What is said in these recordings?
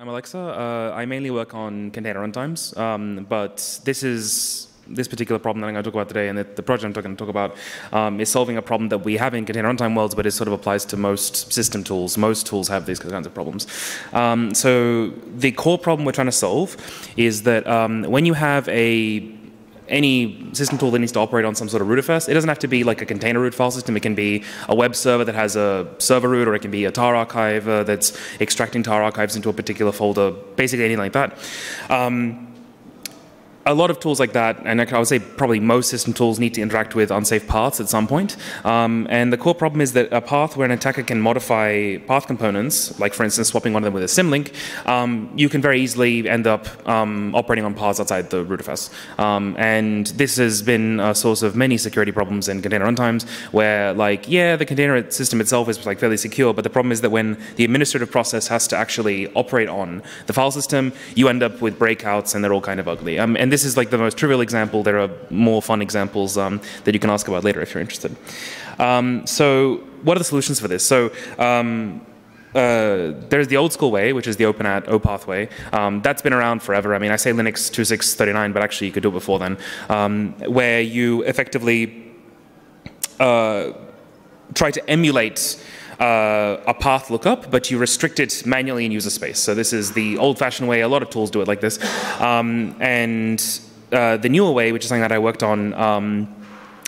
I'm Aleksa. Uh, I mainly work on container runtimes, um, but this is this particular problem that I'm going to talk about today, and the, project I'm going to talk about, um, is solving a problem that we have in container runtime worlds, but it sort of applies to most system tools. Most tools have these kinds of problems. Um, so the core problem we're trying to solve is that um, when you have a any system tool that needs to operate on some sort of rootfs. It doesn't have to be like a container root file system. It can be a web server that has a server root, or it can be a tar archive that's extracting tar archives into a particular folder, basically anything like that. Um, a lot of tools like that, and I would say probably most system tools need to interact with unsafe paths at some point. Um, and the core problem is that a path where an attacker can modify path components, like for instance swapping one of them with a symlink, um, you can very easily end up um, operating on paths outside the root rootfs. Um, and this has been a source of many security problems in container runtimes, where like yeah, the container system itself is like fairly secure, but the problem is that when the administrative process has to actually operate on the file system, you end up with breakouts, and they're all kind of ugly. Um, and this is like the most trivial example. There are more fun examples um, that you can ask about later if you're interested. Um, so what are the solutions for this? So um, uh, there's the old school way, which is the open OpenAT OPATH way. Um, that's been around forever. I mean, I say Linux 2639, but actually you could do it before then, um, where you effectively uh, try to emulate uh, a path lookup, but you restrict it manually in user space. So this is the old-fashioned way. A lot of tools do it like this. Um, and uh, the newer way, which is something that I worked on um,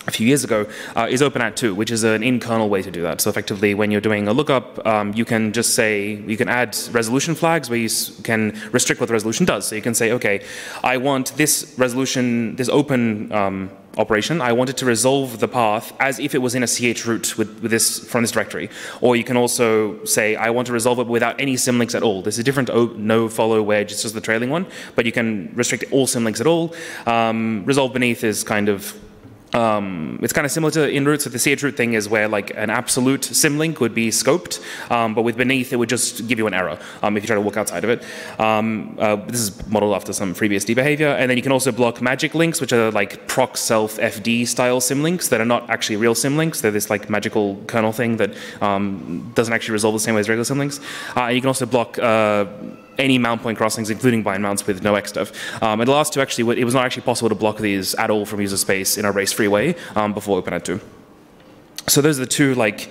a few years ago, uh, is OpenAT 2, which is an in-kernel way to do that. So effectively, when you're doing a lookup, um, you can just say, you can add resolution flags where you can restrict what the resolution does. So you can say, okay, I want this resolution, this open um, operation, I wanted to resolve the path as if it was in a chroot with, with, this from this directory. Or you can also say, I want to resolve it without any symlinks at all. There's a different no follow wedge, it's just the trailing one, but you can restrict all symlinks at all. Um, resolve beneath is kind of um, it's kind of similar to in-root, so the chroot thing is where like an absolute symlink would be scoped, um, but with beneath it would just give you an error um, if you try to walk outside of it. Um, uh, this is modeled after some FreeBSD behavior, and then you can also block magic links, which are like proc self FD style symlinks that are not actually real symlinks. They're this like magical kernel thing that um, doesn't actually resolve the same way as regular symlinks. Uh, and you can also block uh, any mount point crossings, including bind mounts with no xdev. Um, and the last two actually, it was not actually possible to block these at all from user space in a race-free way um, before OpenAT 2. So those are the two like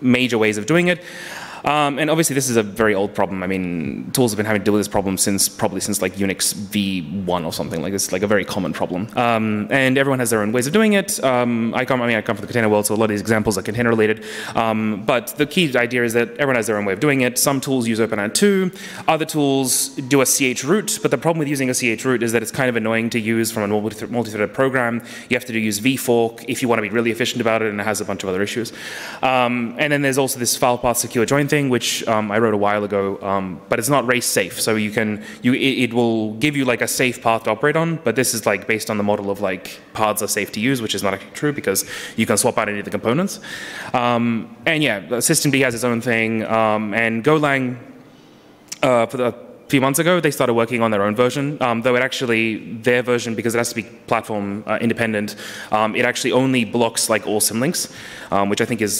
major ways of doing it. Um, and obviously, this is a very old problem. I mean, tools have been having to deal with this problem since probably since like Unix v1 or something like this, like a very common problem. Um, and everyone has their own ways of doing it. Um, I come, I mean, I come from the container world, so a lot of these examples are container related. Um, but the key idea is that everyone has their own way of doing it. Some tools use OpenAT 2, other tools do a chroot. But the problem with using a chroot is that it's kind of annoying to use from a multi-threaded program. You have to do use vfork if you want to be really efficient about it, and it has a bunch of other issues. Um, and then there's also this file path secure join thing, which um, I wrote a while ago, um, but it's not race safe. So you can, you, it, it, will give you like a safe path to operate on, but this is like based on the model of like paths are safe to use, which is not actually true because you can swap out any of the components. Um, and yeah, systemd has its own thing, um, and Golang, uh, for the few months ago, they started working on their own version, um, though it actually, their version, because it has to be platform uh, independent, um, it actually only blocks like all symlinks, um, which I think is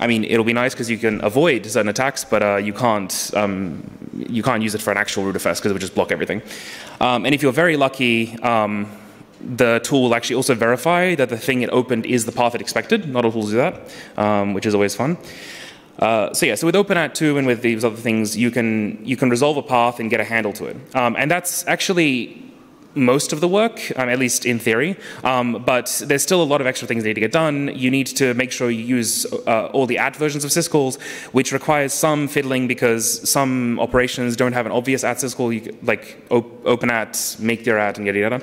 I mean, it'll be nice because you can avoid certain attacks, but uh, you can't um, you can't use it for an actual rootfs because it would just block everything. Um, and if you're very lucky, um, the tool will actually also verify that the thing it opened is the path it expected. Not all tools do that, um, which is always fun. Uh, so yeah, so with OpenAT 2 and with these other things, you can you can resolve a path and get a handle to it, um, and that's actually most of the work, um, at least in theory, um, but there's still a lot of extra things that need to get done. You need to make sure you use uh, all the at versions of syscalls, which requires some fiddling because some operations don't have an obvious at syscall, you, like op open at, make your at, and yada yada.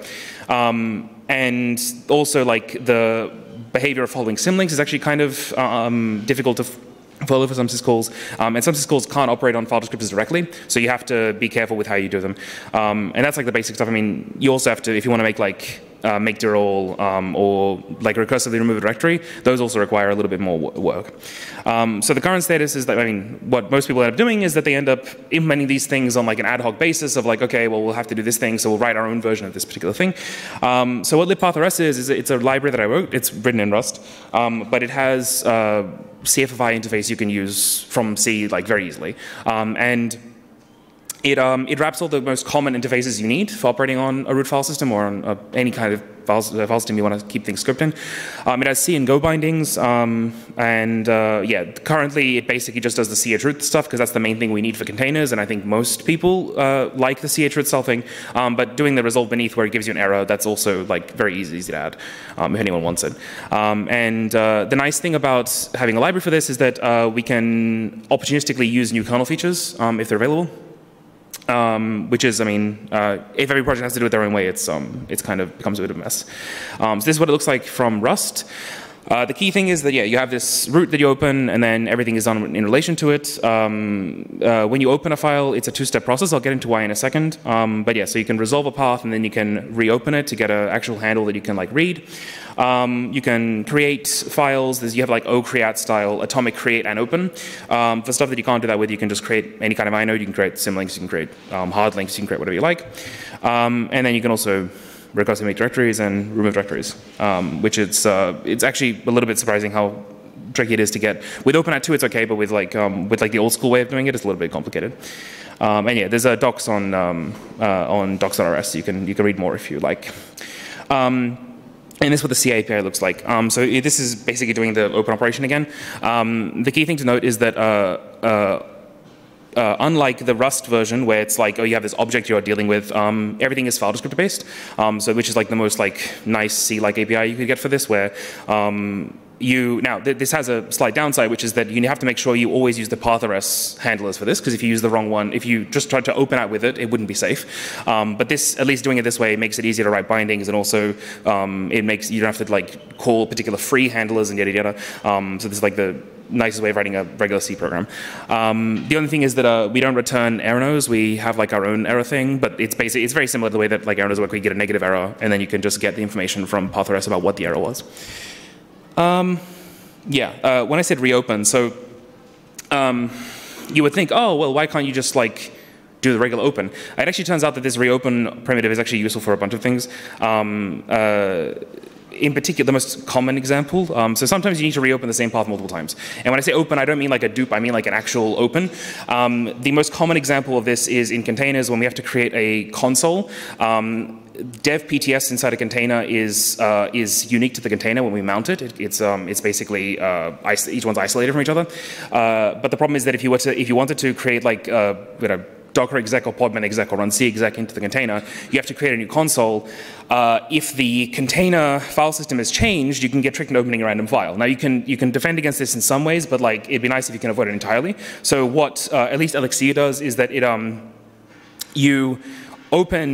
Um, and also like the behavior of following symlinks is actually kind of um, difficult to follow for some syscalls. Um, and some syscalls can't operate on file descriptors directly, so you have to be careful with how you do them. Um, and that's like the basic stuff. I mean, you also have to, if you want to make like uh, make dir all um, or like recursively remove a directory, those also require a little bit more work. Um, so the current status is that, I mean, what most people end up doing is that they end up implementing these things on like an ad hoc basis of like, okay, well, we'll have to do this thing, so we'll write our own version of this particular thing. Um, so what libpathrs is, is it's a library that I wrote, it's written in Rust, um, but it has uh, CFFI interface you can use from C like very easily. Um, and it, um, it wraps all the most common interfaces you need for operating on a root file system or on uh, any kind of file, uh, file, system you want to keep things scripted. Um, it has C and Go bindings, um, and uh, yeah, currently it basically just does the chroot stuff because that's the main thing we need for containers, and I think most people uh, like the chroot style thing. Um, but doing the resolve beneath where it gives you an error, that's also like very easy, easy to add um, if anyone wants it. Um, and uh, the nice thing about having a library for this is that uh, we can opportunistically use new kernel features um, if they're available. Um, which is, I mean, uh, if every project has to do it their own way, it's um, it's kind of becomes a bit of a mess. Um, so this is what it looks like from Rust. Uh, the key thing is that yeah, you have this root that you open, and then everything is done in relation to it. Um, uh, when you open a file, it's a two-step process. I'll get into why in a second. Um, but yeah, so you can resolve a path, and then you can reopen it to get an actual handle that you can like read. Um, you can create files. There's, you have like ocreat style, atomic create and open. Um, for stuff that you can't do that with, you can just create any kind of inode. You can create symlinks. You can create um, hard links. You can create whatever you like. Um, and then you can also recursively make directories and remove directories, um, which it's uh, it's actually a little bit surprising how tricky it is to get. With OpenAT 2, it's okay, but with like um, with like the old school way of doing it, it's a little bit complicated. Um, and yeah, there's a docs on um, uh, on docs.rs. You can you can read more if you like. Um, and this is what the C API looks like. Um, so this is basically doing the open operation again. Um, the key thing to note is that uh, uh, uh, unlike the Rust version where it's like, oh, you have this object you're dealing with, um, everything is file descriptor based. Um, so which is like the most like nice C-like API you could get for this, where um, you now th this has a slight downside, which is that you have to make sure you always use the PathRS handlers for this, because if you use the wrong one, if you just tried to OpenAT with it, it wouldn't be safe. Um, but this, at least doing it this way, makes it easier to write bindings, and also um, it makes you don't have to like call particular free handlers and yada yada. Um, so this is like the nicest way of writing a regular C program. Um, the only thing is that uh, we don't return errors. We have like our own error thing, but it's basically it's very similar to the way that like errors work. We get a negative error, and then you can just get the information from PathRS about what the error was. Um, yeah, uh, when I said reopen, so um, you would think, oh well, why can't you just like do the regular open. It actually turns out that this reopen primitive is actually useful for a bunch of things. Um, uh, in particular, the most common example. Um, so sometimes you need to reopen the same path multiple times. And when I say open, I don't mean like a dupe, I mean like an actual open. Um, the most common example of this is in containers when we have to create a console. Um, dev PTS inside a container is uh, is unique to the container when we mount it. it it's um, it's basically uh, each one's isolated from each other. Uh, but the problem is that if you were to if you wanted to create like uh, you know, docker exec or podman exec or runc exec into the container, you have to create a new console. Uh, if the container file system has changed, you can get tricked into opening a random file. Now you can you can defend against this in some ways, but like it'd be nice if you can avoid it entirely. So what uh, at least LXC does is that it um you open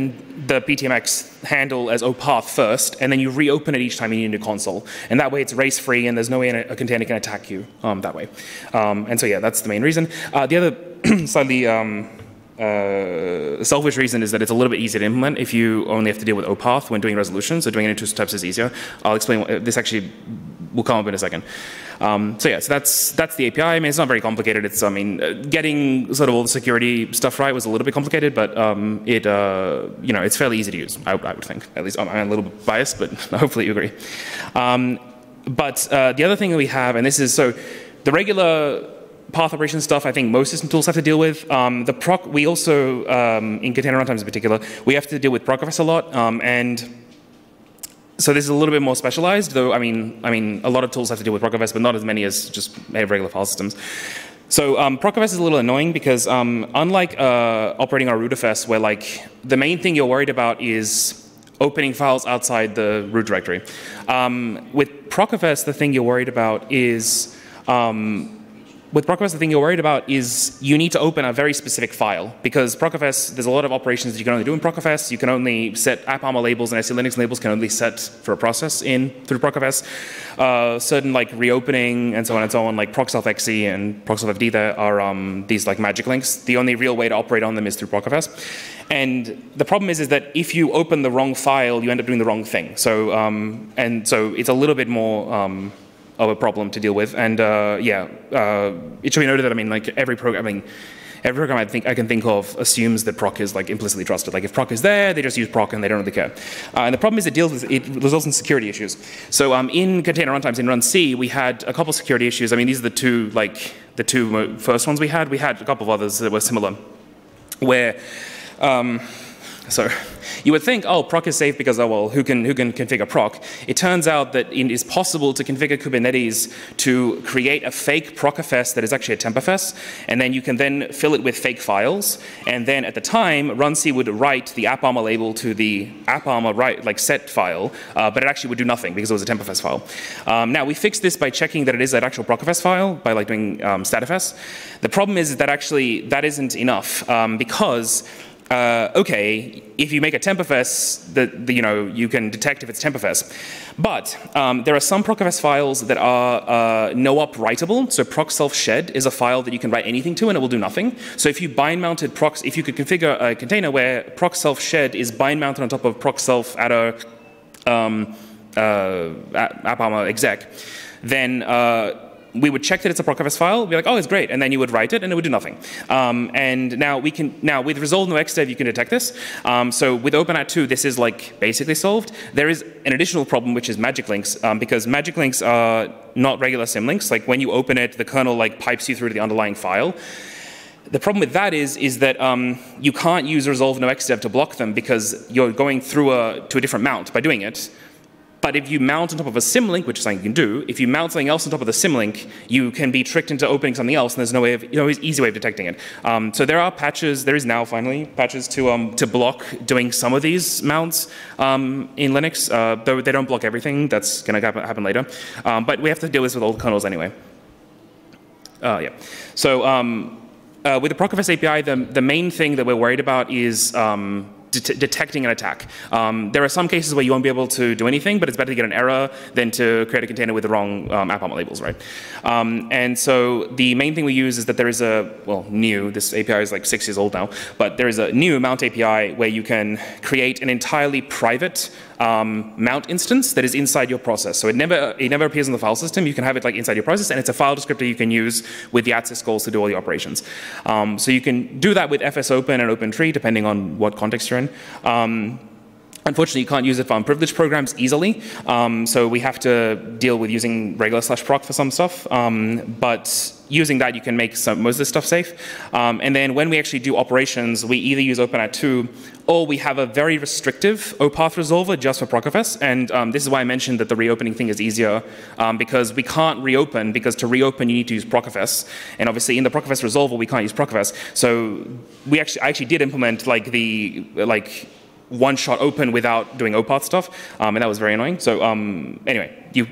the PTMX handle as opath first, and then you reopen it each time you need a new console. And that way it's race free, and there's no way a container can attack you um, that way. Um, and so yeah, that's the main reason. Uh, the other slightly um, uh, selfish reason is that it's a little bit easier to implement if you only have to deal with OPATH when doing resolution. So doing it in two steps is easier. I'll explain what, this actually will come up in a second. Um, so yeah, so that's that's the API. I mean, it's not very complicated. It's I mean, uh, getting sort of all the security stuff right was a little bit complicated, but um, it uh, you know it's fairly easy to use. I, I, would think. At least I'm a little bit biased, but hopefully you agree. Um, but uh, the other thing that we have, and this is so the regular path operation stuff I think most system tools have to deal with. Um, the proc, we also, um, in container runtimes in particular, we have to deal with procfs a lot. Um, and so this is a little bit more specialized, though I mean, I mean, a lot of tools have to deal with procfs, but not as many as just regular file systems. So um, procfs is a little annoying because um, unlike uh, operating on rootfs, where like the main thing you're worried about is opening files outside the root directory. Um, with procfs, the thing you're worried about is um, with procfs, the thing you're worried about is you need to open a very specific file because procfs, there's a lot of operations that you can only do in procfs. You can only set AppArmor labels and SELinux labels can only set for a process in through procfs. Uh, certain like reopening and so on and so on, like procselfxe and procselfd, there are um, these like magic links. The only real way to operate on them is through procfs. And the problem is, is that if you open the wrong file, you end up doing the wrong thing. So, um, and so it's a little bit more um, of a problem to deal with. And uh, yeah, uh, it should be noted that I mean, like every programming, every program I think I can think of assumes that proc is like implicitly trusted. Like if proc is there, they just use proc and they don't really care. Uh, and the problem is it deals with it results in security issues. So um, in container runtimes in runc, we had a couple security issues. I mean, these are the two like the two first ones we had. We had a couple of others that were similar where um, so you would think, oh, proc is safe because, oh, well, who can, who can configure proc? It turns out that it is possible to configure Kubernetes to create a fake procfs that is actually a tmpfs, and then you can then fill it with fake files, and then at the time, runc would write the AppArmor label to the AppArmor write, like set file, uh, but it actually would do nothing because it was a tmpfs file. Um, now, we fixed this by checking that it is an actual procfs file by like doing um, statfs. The problem is that actually that isn't enough um, because uh, okay, if you make a tmpfs, that you know you can detect if it's tmpfs. But um, there are some procfs files that are uh, no-op writable. So proc self shed is a file that you can write anything to and it will do nothing. So if you bind mounted proc, if you could configure a container where proc self shed is bind mounted on top of proc self attr um, uh, AppArmor exec, then uh, we would check that it's a procfs file, be like, oh, it's great, and then you would write it, and it would do nothing. Um, and now we can now with resolve no xdev you can detect this. Um, so with OpenAT2, this is like basically solved. There is an additional problem which is magic links, um, because magic links are not regular symlinks. Like when you open it, the kernel like pipes you through to the underlying file. The problem with that is, is that um, you can't use resolve no xdev to block them because you're going through a, to a different mount by doing it. But if you mount on top of a symlink, which is something you can do, if you mount something else on top of the symlink, you can be tricked into opening something else, and there's no way of, no easy way of detecting it. Um, so there are patches, there is now finally patches to, um, to block doing some of these mounts um, in Linux, uh, though they don't block everything, that's gonna happen, happen later. Um, but we have to deal with this with old kernels anyway. Uh, yeah. So um, uh, with the procfs API, the, the main thing that we're worried about is um, det detecting an attack. Um, there are some cases where you won't be able to do anything, but it's better to get an error than to create a container with the wrong um, AppArmor labels, right? Um, and so the main thing we use is that there is a, well, new, this API is like six years old now, but there is a new mount API where you can create an entirely private um, mount instance that is inside your process. So it never, it never appears in the file system. You can have it like inside your process, and it's a file descriptor you can use with the access calls to do all the operations. Um, so you can do that with FS Open and opentree, depending on what context you're in. Um, Unfortunately, you can't use it for unprivileged programs easily, um, so we have to deal with using regular slash proc for some stuff. Um, but using that, you can make some, most of this stuff safe. Um, and then when we actually do operations, we either use OpenAT2 or we have a very restrictive OPath resolver just for procfs. And um, this is why I mentioned that the reopening thing is easier um, because we can't reopen because to reopen you need to use procfs. And obviously in the procfs resolver we can't use procfs. So we actually I actually did implement like the like one shot open without doing OPAth stuff, um, and that was very annoying. So um, anyway, you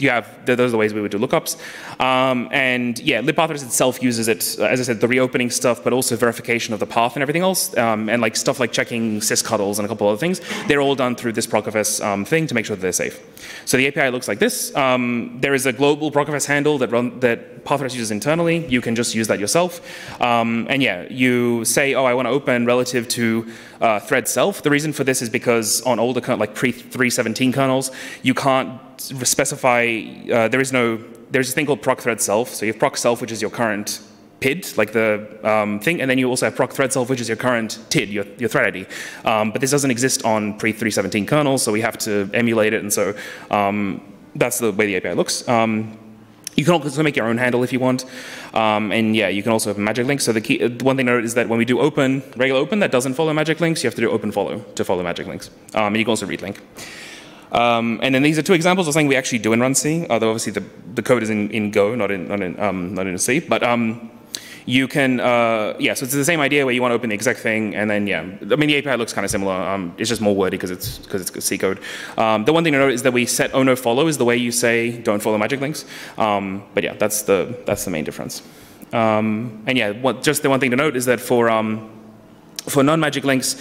you have those are the ways we would do lookups. Um, and yeah, libpathrs itself uses it, as I said, the reopening stuff, but also verification of the path and everything else, um, and like stuff like checking sysctls and a couple other things. They're all done through this procfs um, thing to make sure that they're safe. So the API looks like this. Um, there is a global procfs handle that run that PathRS uses internally. You can just use that yourself. Um, and yeah, you say, oh, I want to open relative to uh, thread self. The reason for this is because on older like pre 317 kernels, you can't specify, uh, there is no, there's a thing called proc thread self. So you have proc self, which is your current PID, like the um, thing, and then you also have proc thread self, which is your current TID, your, your thread ID. Um, but this doesn't exist on pre-317 kernels, so we have to emulate it, and so um, that's the way the API looks. Um, you can also make your own handle if you want. Um, and yeah, you can also have magic links. So the, key, the one thing to note is that when we do open, regular open, that doesn't follow magic links, you have to do open follow to follow magic links. Um, and you can also read link. Um, and then these are two examples of something we actually do in runc, although obviously the, the code is in, in Go, not in, not in, um, not in C. But um, you can, uh, yeah, so it's the same idea where you want to open the exact thing, and then, yeah, I mean, the API looks kind of similar. Um, it's just more wordy because it's, because it's C code. Um, the one thing to note is that we set oh no follow is the way you say don't follow magic links. Um, but yeah, that's the, that's the main difference. and yeah, what, just the one thing to note is that for, for non-magic links,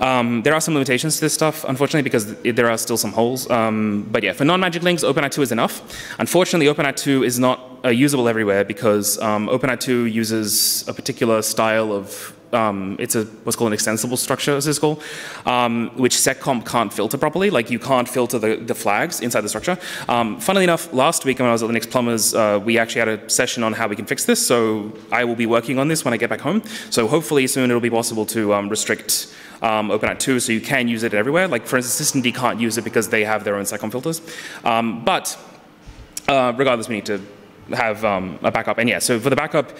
um, there are some limitations to this stuff, unfortunately, because there are still some holes. Um, but yeah, for non-magic links, OpenAT2 is enough. Unfortunately, OpenAT2 is not uh, usable everywhere because um, OpenAT2 uses a particular style of um, it's a what's called an extensible structure, called, um, which seccomp can't filter properly. Like you can't filter the, the flags inside the structure. Um, funnily enough, last week when I was at Linux Plumbers, uh, we actually had a session on how we can fix this. So I will be working on this when I get back home. So hopefully soon it'll be possible to um, restrict um, OpenAT2, so you can use it everywhere. Like for instance, systemd can't use it because they have their own seccomp filters. Um, but uh, regardless, we need to have um, a backup. And yeah, so for the backup,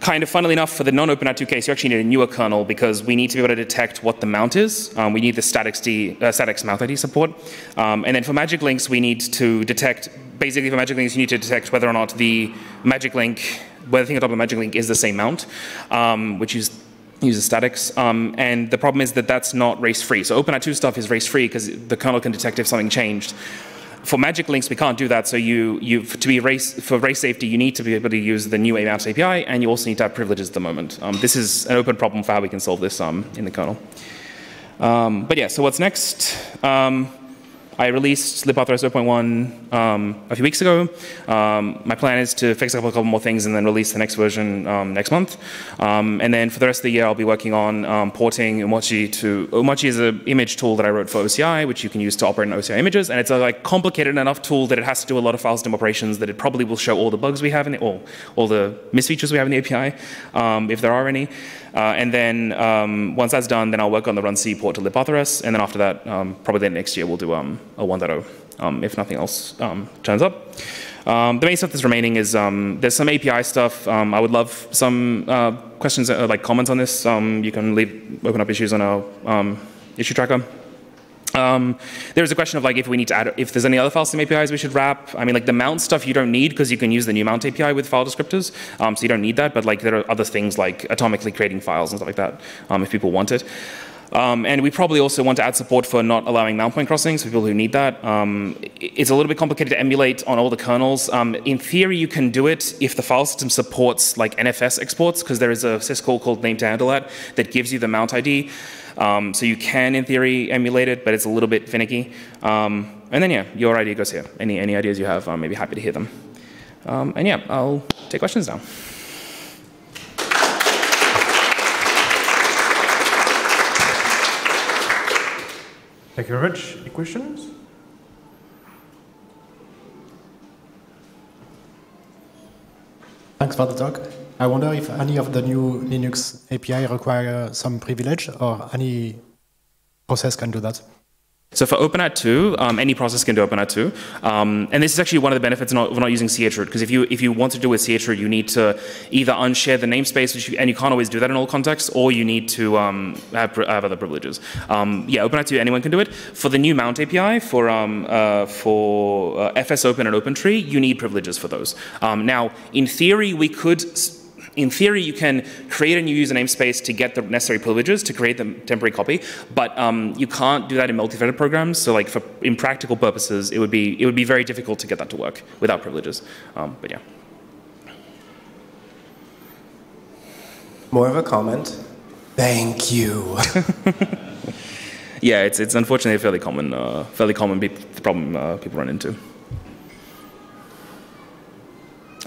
kind of funnily enough, for the non-OpenAT2 case, you actually need a newer kernel because we need to be able to detect what the mount is. Um, we need the StaticD, uh, statx mount ID support. Um, and then for magic links, we need to detect, basically for magic links, you need to detect whether or not the magic link, whether the thing on top of the magic link is the same mount, um, which is uses statx. Um, and the problem is that that's not race-free. So OpenAT2 stuff is race-free because the kernel can detect if something changed. For magic links, we can't do that. So you, you to be race for race safety, you need to be able to use the new AMOUNT API, and you also need to have privileges at the moment. Um, this is an open problem for how we can solve this um, in the kernel. Um, but yeah, so what's next? Um, I released libpathrs 0.1 um, a few weeks ago. Um, my plan is to fix a couple, couple, more things and then release the next version um, next month. Um, and then for the rest of the year, I'll be working on um, porting umoci to umoci is an image tool that I wrote for OCI, which you can use to operate in OCI images. And it's a like complicated enough tool that it has to do a lot of file system operations that it probably will show all the bugs we have in it, all, all the misfeatures we have in the API, um, if there are any. Uh, and then um, once that's done, then I'll work on the runc port to libpathrs. And then after that, um, probably then next year, we'll do um, a 1.0 um, if nothing else um, turns up. Um, the main stuff that's remaining is there's some API stuff. I would love some uh, questions, uh, like comments on this. you can leave, open up issues on our issue tracker. Um, there's a question of like if we need to add, if there's any other file system APIs we should wrap. I mean, like the mount stuff you don't need because you can use the new mount API with file descriptors, um, so you don't need that. But like there are other things like atomically creating files and stuff like that um, if people want it. Um, and we probably also want to add support for not allowing mount point crossings for people who need that. Um, it's a little bit complicated to emulate on all the kernels. Um, in theory, you can do it if the file system supports like NFS exports, because there is a syscall called name to handle that that gives you the mount ID. Um, so you can, in theory, emulate it, but it's a little bit finicky. Um, and then, yeah, your idea goes here. Any, any ideas you have, I'm maybe happy to hear them. Um, and yeah, I'll take questions now. Thank you very much. Any questions? Thanks for the talk. I wonder if any of the new Linux API require some privilege or any process can do that. So for OpenAT2, um, any process can do OpenAT2. Um, and this is actually one of the benefits of not, of not using chroot, because if you, if you want to do with chroot, you need to either unshare the namespace, which you, and you can't always do that in all contexts, or you need to um, have, have, other privileges. Um, yeah, OpenAT2, anyone can do it. For the new mount API, for, um, uh, for uh, fsopen and OpenTree, you need privileges for those. Um, now, in theory, we could in theory, you can create a new user namespace to get the necessary privileges to create the temporary copy, but um, you can't do that in multi-threaded programs. So, like for in practical purposes, it would be it would be very difficult to get that to work without privileges. Um, but yeah. More of a comment. Thank you. yeah, it's it's unfortunately a fairly common uh, fairly common problem uh, people run into.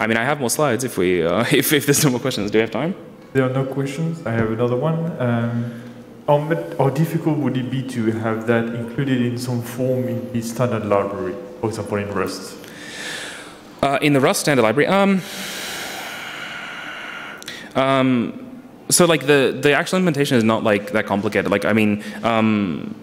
I mean, I have more slides if we uh, if, if there's no more questions. Do we have time? There are no questions. I have another one. Um, how, how difficult would it be to have that included in some form in the standard library, for example, in Rust? Uh, in the Rust standard library, um, um, so like the the actual implementation is not like that complicated. Like I mean, um,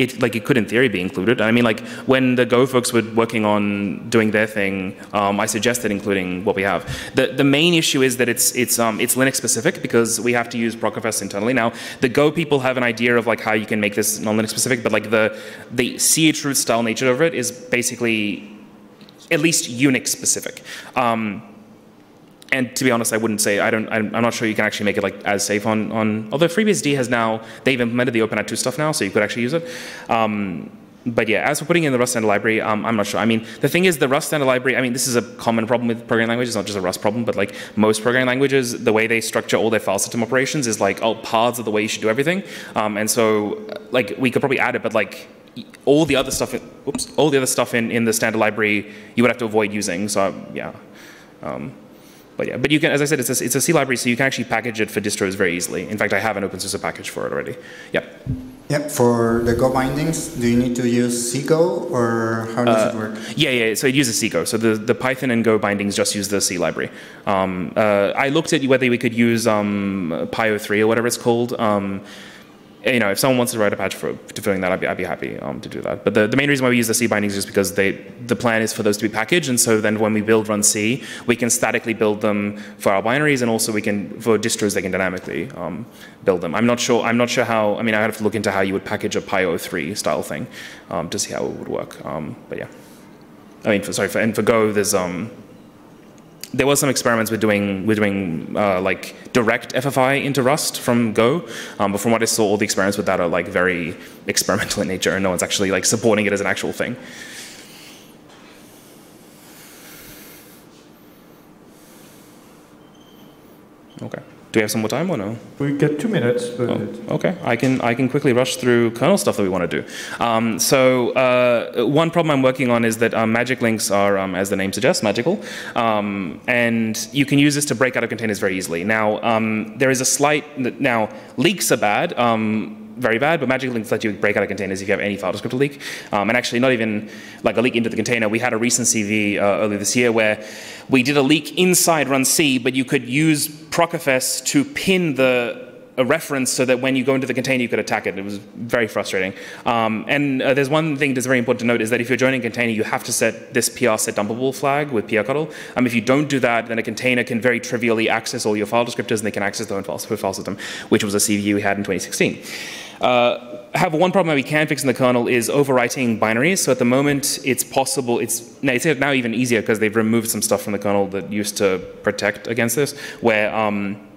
it like it could in theory be included. I mean, like when the Go folks were working on doing their thing, um, I suggested including what we have. The the main issue is that it's it's um, it's Linux specific because we have to use Procfs internally. Now the Go people have an idea of like how you can make this non-Linux specific, but like the the chroot style nature of it is basically at least Unix specific. Um, and to be honest, I wouldn't say I don't. I'm, not sure you can actually make it like as safe on on. Although FreeBSD has now they've implemented the OpenAT2 stuff now, so you could actually use it. Um, but yeah, as for putting in the Rust standard library, um, I'm not sure. I mean, the thing is, the Rust standard library. I mean, this is a common problem with programming languages, not just a Rust problem, but like most programming languages, the way they structure all their file system operations is like, oh, paths are the way you should do everything. Um, and so, like, we could probably add it, but like all the other stuff, in, oops, all the other stuff in in the standard library, you would have to avoid using. So yeah. But yeah, but you can, as I said, it's a, it's a C library, so you can actually package it for distros very easily. In fact, I have an OpenSUSE package for it already. Yep. Yep. For the Go bindings, do you need to use CGO or how does uh, it work? Yeah, yeah. So it uses CGO. So the, the Python and Go bindings just use the C library. Um, uh, I looked at whether we could use um, PyO3 or whatever it's called. Um, you know, if someone wants to write a patch for to that, I'd be, I'd be happy um, to do that. But the, the main reason why we use the C bindings is because they the plan is for those to be packaged, and so then when we build runc, we can statically build them for our binaries, and also we can for distros they can dynamically um, build them. I'm not sure. I'm not sure how. I mean, I have to look into how you would package a PyO3 style thing um, to see how it would work. Um, but yeah, I mean, for, sorry, for, and for Go, there's um, there was some experiments with doing with doing uh, like direct FFI into Rust from Go, um, but from what I saw, all the experiments with that are like very experimental in nature, and no one's actually like supporting it as an actual thing. Okay. Do we have some more time or no? We get two minutes. Oh, okay, I can I can quickly rush through kernel stuff that we want to do. Um, so uh, one problem I'm working on is that um, magic links are, um, as the name suggests, magical, um, and you can use this to break out of containers very easily. Now um, there is a slight now leaks are bad. Very bad, but Magic Links let you break out of containers if you have any file descriptor leak. Um, and actually, not even like a leak into the container. We had a recent CV uh, earlier this year where we did a leak inside runc, but you could use procfs to pin the a reference so that when you go into the container, you could attack it. It was very frustrating. Um, and uh, there's one thing that's very important to note is that if you're joining a container, you have to set this PR set dumpable flag with prctl. Um, if you don't do that, then a container can very trivially access all your file descriptors and they can access their own file, file system, which was a CVE we had in 2016. Uh, have one problem that we can fix in the kernel is overwriting binaries. So at the moment, it's possible. It's now, it's now even easier because they've removed some stuff from the kernel that used to protect against this, where um,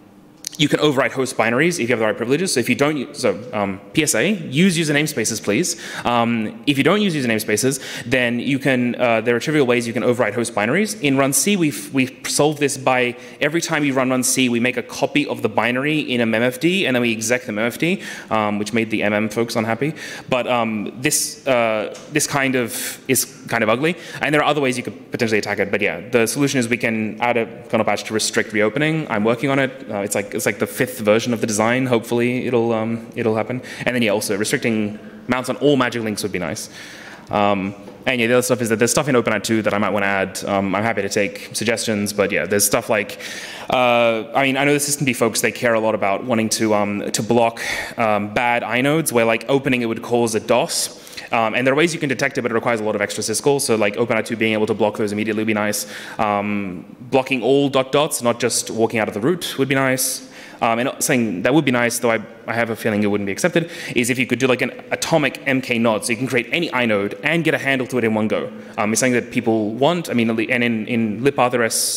you can overwrite host binaries if you have the right privileges. So if you don't, so um, PSA, use user namespaces, please. Um, if you don't use user namespaces, then you can, uh, there are trivial ways you can overwrite host binaries. In runc, we've, we've solved this by every time you run runc, we make a copy of the binary in a memfd, and then we exec the memfd, um, which made the MM folks unhappy. But um, this, uh, this kind of is kind of ugly. And there are other ways you could potentially attack it. But yeah, the solution is we can add a kernel patch to restrict reopening. I'm working on it. Uh, it's like it's like the fifth version of the design. Hopefully, it'll um, it'll happen. And then yeah, also restricting mounts on all magic links would be nice. Um, and yeah, the other stuff is that there's stuff in OpenAT2 that I might want to add. Um, I'm happy to take suggestions, but yeah, there's stuff like, uh, I mean, I know the systemd folks, they care a lot about wanting to, um, to block um, bad inodes where like opening it would cause a DOS. Um, and there are ways you can detect it, but it requires a lot of extra syscalls. So like OpenAT2 being able to block those immediately would be nice. Um, blocking all dot dots, not just walking out of the root would be nice. Um, and saying that would be nice, though I, I, have a feeling it wouldn't be accepted, is if you could do like an atomic MK node, so you can create any inode and get a handle to it in one go. Um, it's something that people want. I mean, and in, in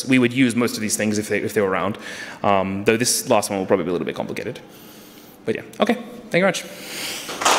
we would use most of these things if they, if they were around, um, though this last one will probably be a little bit complicated. But yeah, okay, thank you very much.